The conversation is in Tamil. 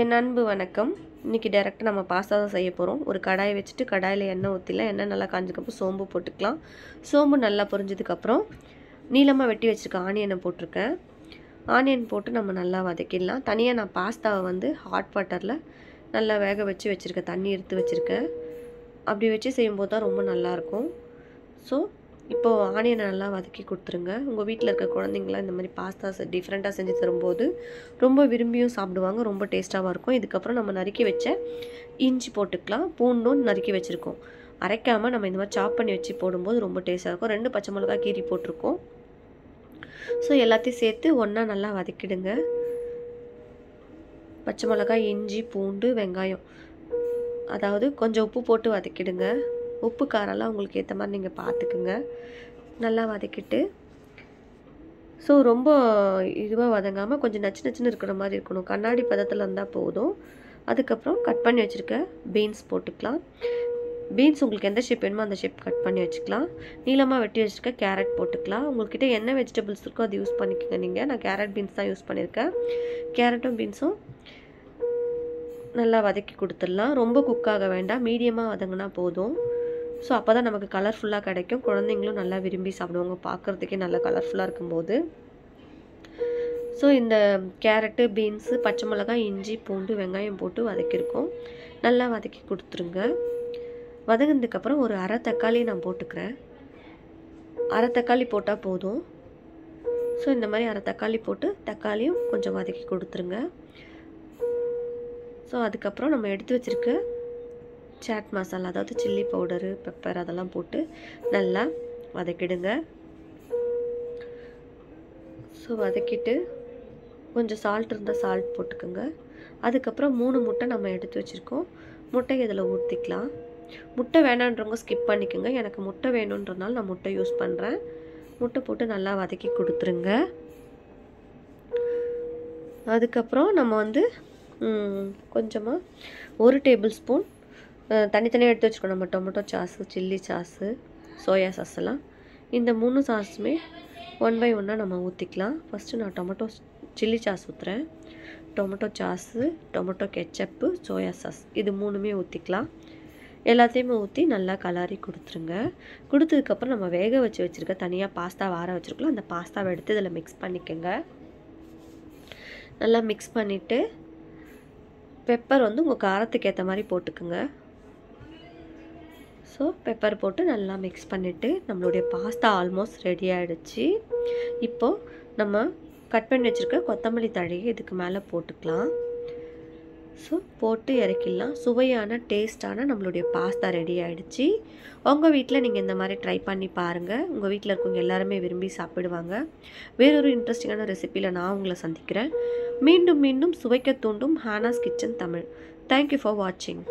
என் அன்பு வணக்கம். இன்றைக்கி டேரெக்டாக நம்ம பாஸ்தா தான் செய்ய போகிறோம் ஒரு கடாயை வச்சுட்டு கடாயில் எண்ணெய் ஊற்றிலாம் எண்ணெய் நல்லா காஞ்சதுக்கப்புறம் சோம்பு போட்டுக்கலாம். சோம்பு நல்லா பொரிஞ்சதுக்கப்புறம் நீளமாக வெட்டி வச்சுருக்க ஆனியனை போட்டிருக்கேன். ஆனியன் போட்டு நம்ம நல்லா வதக்கிடலாம். தனியாக நான் பாஸ்தாவை வந்து ஹாட் வாட்டரில் நல்லா வேக வச்சு வச்சுருக்கேன் தண்ணி எடுத்து வச்சுருக்கேன். அப்படி வச்சு செய்யும்போது தான் ரொம்ப நல்லாயிருக்கும் ஸோ இப்போது ஆனியனை நல்லா வதக்கி கொடுத்துருங்க. உங்கள் வீட்டில் இருக்க குழந்தைங்களாம் இந்த மாதிரி பாஸ்தா டிஃப்ரெண்ட்டாக செஞ்சு தரும்போது ரொம்ப விரும்பியும் சாப்பிடுவாங்க ரொம்ப டேஸ்ட்டாகவும் இருக்கும். இதுக்கப்புறம் நம்ம நறுக்கி வச்ச இஞ்சி போட்டுக்கலாம். பூண்டும் நறுக்கி வச்சுருக்கோம். அரைக்காமல் நம்ம இந்த மாதிரி சாப் பண்ணி வச்சு போடும்போது ரொம்ப டேஸ்ட்டாக இருக்கும். ரெண்டு பச்சை மிளகா கீரி போட்டிருக்கோம். ஸோ எல்லாத்தையும் சேர்த்து ஒன்றா நல்லா வதக்கிடுங்க. பச்சை மிளகாய் இஞ்சி பூண்டு வெங்காயம். அதாவது கொஞ்சம் உப்பு போட்டு வதக்கிடுங்க. உப்பு காரெல்லாம் உங்களுக்கு ஏற்ற மாதிரி நீங்கள் பார்த்துக்குங்க நல்லா வதக்கிட்டு ஸோ ரொம்ப இதுவாக வதங்காமல் கொஞ்சம் நச்சு நச்சுன்னு இருக்கிற மாதிரி இருக்கணும். கண்ணாடி பதத்தில் இருந்தால் போதும். அதுக்கப்புறம் கட் பண்ணி வச்சுருக்க பீன்ஸ் போட்டுக்கலாம். பீன்ஸ் உங்களுக்கு எந்த ஷேப் வேணுமோ அந்த ஷேப் கட் பண்ணி வச்சுக்கலாம். நீளமாக வெட்டி வச்சுருக்க கேரட் போட்டுக்கலாம். உங்கள்கிட்ட என்ன வெஜிடபிள்ஸ் இருக்கோ அது யூஸ் பண்ணிக்கோங்க நீங்கள் நான் கேரட் பீன்ஸ் தான் யூஸ் பண்ணியிருக்கேன் கேரட்டும் பீன்ஸும் நல்லா வதக்கி கொடுத்துடலாம். ரொம்ப குக்காக வேண்டாம். மீடியமாக வதங்கினா போதும். ஸோ அப்போ தான் நமக்கு கலர்ஃபுல்லாக கிடைக்கும். குழந்தைங்களும் நல்லா விரும்பி சாப்பிடுவாங்க. பார்க்குறதுக்கே நல்லா கலர்ஃபுல்லாக இருக்கும்போது. ஸோ இந்த கேரட்டு பீன்ஸு பச்சை மிளகாய் இஞ்சி பூண்டு வெங்காயம் போட்டு வதக்கியிருக்கோம் நல்லா வதக்கி கொடுத்துருங்க. வதங்கினதுக்கப்புறம் ஒரு அரை தக்காளி நான் போட்டுக்கிறேன். அரை தக்காளி போட்டால் போதும். ஸோ இந்த மாதிரி அரை தக்காளி போட்டு தக்காளியும் கொஞ்சம் வதக்கி கொடுத்துருங்க. ஸோ அதுக்கப்புறம் நம்ம எடுத்து வச்சுருக்க சாட் மசாலா அதாவது சில்லி பவுடரு பெப்பர் அதெல்லாம் போட்டு நல்லா வதக்கிடுங்க. ஸோ வதக்கிட்டு கொஞ்சம் சால்ட் இருந்தால் சால்ட் போட்டுக்கோங்க. அதுக்கப்புறம் மூணு முட்டை நம்ம எடுத்து வச்சுருக்கோம். முட்டை இதில் ஊற்றிக்கலாம் முட்டை வேணான்றவங்க ஸ்கிப் பண்ணிக்கோங்க. எனக்கு முட்டை வேணுன்றனால நான் முட்டை யூஸ் பண்ணுறேன் முட்டை போட்டு நல்லா வதக்கி கொடுத்துருங்க. அதுக்கப்புறம் நம்ம வந்து கொஞ்சமாக ஒரு டேபிள் ஸ்பூன் தனித்தனியாக எடுத்து வச்சுக்கணும். நம்ம tomato sauce chilli sauce soya sauce எல்லாம். இந்த மூணு சாஸுமே ஒன் பை ஒன்னாக நம்ம ஊற்றிக்கலாம் ஃபஸ்ட்டு நான் டொமேட்டோ சில்லி சாஸ் ஊற்றுறேன் tomato sauce tomato ketchup soya sauce இது மூணுமே ஊற்றிக்கலாம் எல்லாத்தையுமே ஊற்றி நல்லா கலாரி கொடுத்துருங்க. கொடுத்ததுக்கப்புறம் நம்ம வேக வச்சு வச்சுருக்க தனியாக பாஸ்தா வார வச்சுருக்கலாம் அந்த பாஸ்தாவை எடுத்து இதில் மிக்ஸ் பண்ணிக்கோங்க. நல்லா மிக்ஸ் பண்ணிவிட்டு பெப்பர் வந்து உங்கள் காரத்துக்கு ஏற்ற மாதிரி போட்டுக்குங்க. ஸோ பெப்பர் போட்டு நல்லா மிக்ஸ் பண்ணிவிட்டு நம்மளுடைய பாஸ்தா ஆல்மோஸ்ட் ரெடி ஆகிடுச்சு இப்போது நம்ம கட் பண்ணி வச்சுருக்க கொத்தமல்லி தழையை இதுக்கு மேலே போட்டுக்கலாம். ஸோ போட்டு இறக்கிடலாம். சுவையான டேஸ்டான நம்மளுடைய பாஸ்தா ரெடி ஆகிடுச்சு உங்கள் வீட்டில் நீங்கள் இந்த மாதிரி ட்ரை பண்ணி பாருங்கள் உங்கள் வீட்டில் இருக்கவங்க எல்லாருமே விரும்பி சாப்பிடுவாங்க. வேறொரு இன்ட்ரெஸ்டிங்கான ரெசிப்பியில் நான் உங்களை சந்திக்கிறேன். மீண்டும் மீண்டும் சுவைக்க தூண்டும் Hana's kitchen Tamil. Thank you for வாட்சிங்